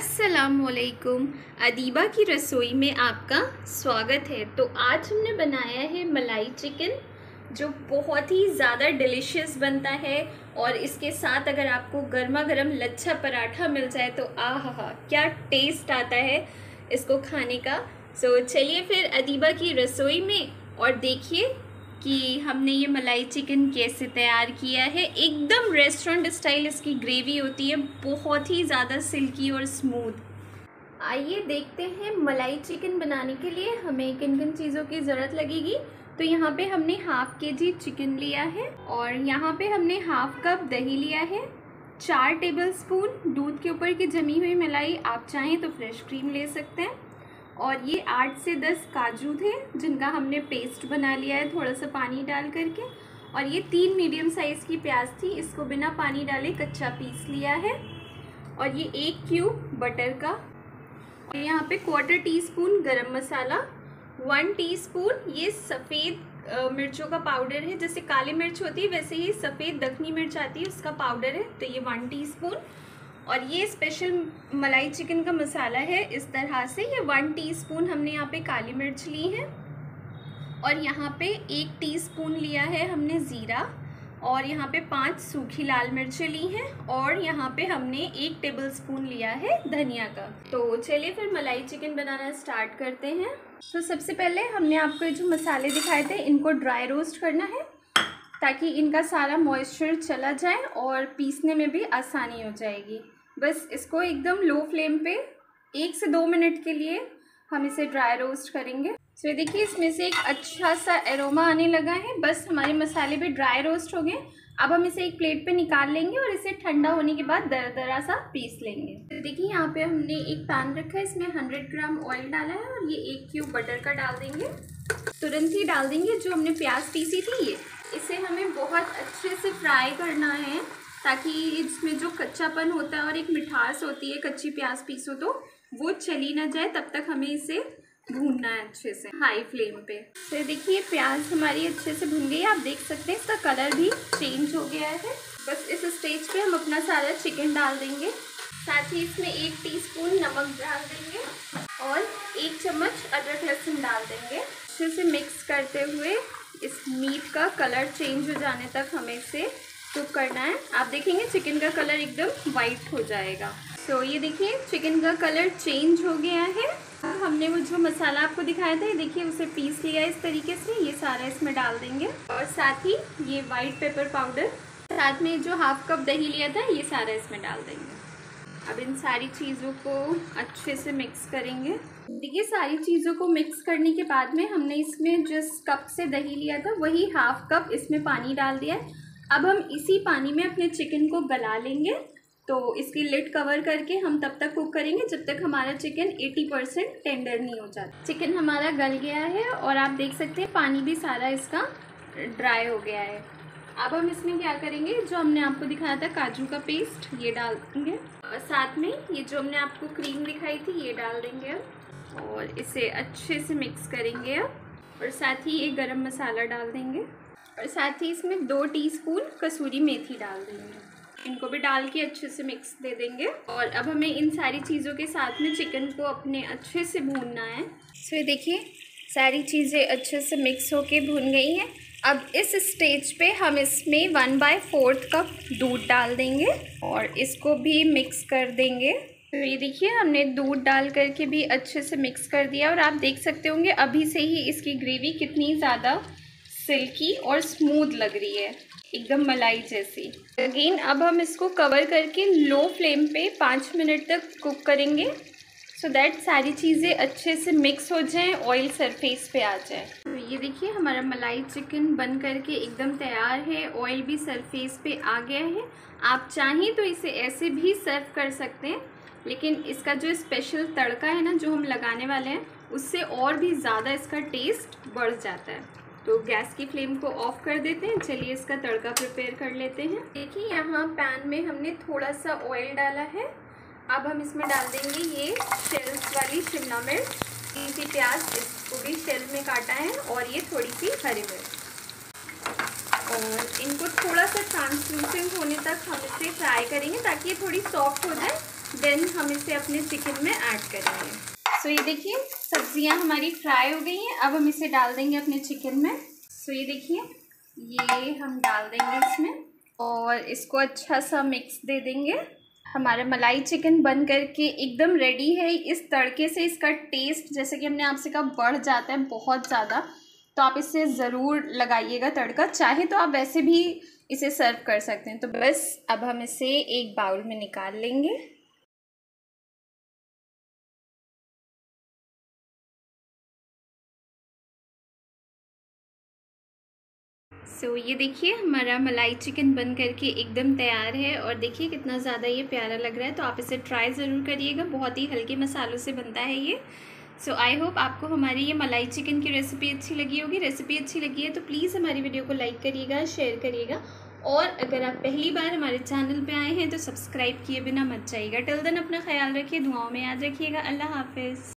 असलकुम अदीबा की रसोई में आपका स्वागत है। तो आज हमने बनाया है मलाई चिकन जो बहुत ही ज़्यादा डिलीशियस बनता है और इसके साथ अगर आपको गर्मा गर्म लच्छा पराठा मिल जाए तो आ हा हा क्या टेस्ट आता है इसको खाने का। सो so, चलिए फिर अदीबा की रसोई में और देखिए कि हमने ये मलाई चिकन कैसे तैयार किया है। एकदम रेस्टोरेंट स्टाइल इसकी ग्रेवी होती है, बहुत ही ज़्यादा सिल्की और स्मूथ आइए देखते हैं मलाई चिकन बनाने के लिए हमें किन किन चीज़ों की ज़रूरत लगेगी। तो यहाँ पे हमने हाफ़ के जी चिकन लिया है और यहाँ पे हमने हाफ़ कप दही लिया है। चार टेबल स्पून दूध के ऊपर की जमी हुई मलाई, आप चाहें तो फ्रेश क्रीम ले सकते हैं। और ये आठ से दस काजू थे, जिनका हमने पेस्ट बना लिया है थोड़ा सा पानी डाल करके। और ये तीन मीडियम साइज़ की प्याज थी, इसको बिना पानी डाले कच्चा पीस लिया है। और ये एक क्यूब बटर का। और यहाँ पे क्वार्टर टी स्पून गर्म मसाला वन टीस्पून ये सफ़ेद मिर्चों का पाउडर है। जैसे काली मिर्च होती है, वैसे ही सफ़ेद दखनी मिर्च आती है, उसका पाउडर है। तो ये वन टीस्पून और ये स्पेशल मलाई चिकन का मसाला है। इस तरह से ये वन टीस्पून हमने यहाँ पे काली मिर्च ली है। और यहाँ पे एक टीस्पून लिया है हमने ज़ीरा। और यहाँ पे पाँच सूखी लाल मिर्चें ली हैं। और यहाँ पे हमने एक टेबल स्पून लिया है धनिया का। तो चलिए फिर मलाई चिकन बनाना स्टार्ट करते हैं। तो सबसे पहले हमने आपको जो मसाले दिखाए थे, इनको ड्राई रोस्ट करना है। ताकि इनका सारा मॉइस्चर चला जाए और पीसने में भी आसानी हो जाएगी। बस इसको एकदम लो फ्लेम पे एक से दो मिनट के लिए हम इसे ड्राई रोस्ट करेंगे। तो ये देखिए, इसमें से एक अच्छा सा एरोमा आने लगा है। बस हमारे मसाले भी ड्राई रोस्ट हो गए। अब हम इसे एक प्लेट पे निकाल लेंगे और इसे ठंडा होने के बाद दर दरा सा पीस लेंगे। तो देखिए, यहाँ पे हमने एक पैन रखा है। इसमें 100 ग्राम ऑयल डाला है और ये एक क्यूब बटर का डाल देंगे। तुरंत ही डाल देंगे। जो हमने प्याज पीसी थी, ये। इसे हमें बहुत अच्छे से फ्राई करना है। ताकि इसमें जो कच्चापन होता है और एक मिठास होती है, कच्ची प्याज पीसो तो वो चली ना जाए, तब तक हमें इसे भूनना है अच्छे से हाई फ्लेम पे। तो देखिए प्याज हमारी अच्छे से भून गई आप देख सकते हैं, इसका कलर भी चेंज हो गया है। बस इस स्टेज पे हम अपना सारा चिकन डाल देंगे। साथ ही इसमें एक टीस्पून नमक डाल देंगे और एक चम्मच अदरक लहसुन डाल देंगे। अच्छे से मिक्स करते हुए इस मीट का कलर चेंज हो जाने तक हमें इसे कुक करना है। आप देखेंगे चिकन का कलर एकदम वाइट हो जाएगा। तो so, ये देखिए चिकन का कलर चेंज हो गया है। हमने वो जो मसाला आपको दिखाया था ये देखिए उसे पीस लिया इस तरीके से। ये सारा इसमें डाल देंगे। और साथ ही ये वाइट पेपर पाउडर साथ में जो हाफ़ कप दही लिया था ये सारा इसमें डाल देंगे। अब इन सारी चीज़ों को अच्छे से मिक्स करेंगे। देखिए सारी चीज़ों को मिक्स करने के बाद में हमने इसमें जिस कप से दही लिया था वही हाफ़ कप इसमें पानी डाल दिया है। अब हम इसी पानी में अपने चिकन को गला लेंगे। तो इसकी लिड कवर करके हम तब तक कुक करेंगे जब तक हमारा चिकन 80 परसेंट टेंडर नहीं हो जाता। चिकन हमारा गल गया है और आप देख सकते हैं पानी भी सारा इसका ड्राई हो गया है। अब हम इसमें क्या करेंगे? जो हमने आपको दिखाया था काजू का पेस्ट ये डाल देंगे। और साथ में ये जो हमने आपको क्रीम दिखाई थी, ये डाल देंगे अब और इसे अच्छे से मिक्स करेंगे अब और साथ ही ये गरम मसाला डाल देंगे। और साथ ही इसमें दो टीस्पून कसूरी मेथी डाल देंगे। इनको भी डाल के अच्छे से मिक्स दे देंगे। और अब हमें इन सारी चीज़ों के साथ में चिकन को अपने अच्छे से भूनना है। सो देखिए, सारी चीज़ें अच्छे से मिक्स होके भून गई हैं। अब इस स्टेज पे हम इसमें वन बाय फोर्थ कप दूध डाल देंगे और इसको भी मिक्स कर देंगे। तो ये देखिए, हमने दूध डाल करके भी अच्छे से मिक्स कर दिया और आप देख सकते होंगे, अभी से ही इसकी ग्रेवी कितनी ज़्यादा सिल्की और स्मूथ लग रही है, एकदम मलाई जैसी। अगेन अब हम इसको कवर करके लो फ्लेम पे पाँच मिनट तक कुक करेंगे सो so दैट सारी चीज़ें अच्छे से मिक्स हो जाएँ ऑयल सरफेस पे आ जाए। तो ये देखिए, हमारा मलाई चिकन बन करके एकदम तैयार है ऑयल भी सरफेस पे आ गया है। आप चाहें तो इसे ऐसे भी सर्व कर सकते हैं, लेकिन इसका जो स्पेशल तड़का है ना, जो हम लगाने वाले हैं, उससे और भी ज़्यादा इसका टेस्ट बढ़ जाता है। तो गैस की फ्लेम को ऑफ़ कर देते हैं। चलिए इसका तड़का प्रिपेयर कर लेते हैं। देखिए, यहाँ पैन में हमने थोड़ा सा ऑयल डाला है। अब हम इसमें डाल देंगे ये शेल्स वाली शिमला मिर्च तीन प्याज, इसको भी शेल में काटा है और ये थोड़ी सी हरी मिर्च। और इनको थोड़ा सा ट्रांसलूसेंट होने तक हम इसे फ्राई करेंगे ताकि ये थोड़ी सॉफ्ट हो जाए। देन हम इसे अपने चिकन में ऐड करेंगे। सो ये देखिए, सब्ज़ियाँ हमारी फ्राई हो गई हैं। अब हम इसे डाल देंगे अपने चिकन में। सो ये देखिए, ये हम डाल देंगे इसमें और इसको अच्छा सा मिक्स दे देंगे। हमारा मलाई चिकन बन करके एकदम रेडी है। इस तड़के से इसका टेस्ट जैसे कि हमने आपसे कहा, बढ़ जाता है बहुत ज़्यादा। तो आप इसे ज़रूर लगाइएगा तड़का। चाहे तो आप वैसे भी इसे सर्व कर सकते हैं। तो बस, अब हम इसे एक बाउल में निकाल लेंगे। सो so, ये देखिए हमारा मलाई चिकन बन करके एकदम तैयार है और देखिए कितना ज़्यादा ये प्यारा लग रहा है। तो आप इसे ट्राई ज़रूर करिएगा। बहुत ही हल्के मसालों से बनता है ये। सो आई होप आपको हमारी ये मलाई चिकन की रेसिपी अच्छी लगी होगी। रेसिपी अच्छी लगी है तो प्लीज़ हमारी वीडियो को लाइक करिएगा शेयर करिएगा। और अगर आप पहली बार हमारे चैनल पे आए हैं तो सब्सक्राइब किए बिना मत जाइएगा। टिल दिन अपना ख्याल रखिए दुआओं में याद रखिएगा। अल्लाह हाफिज़।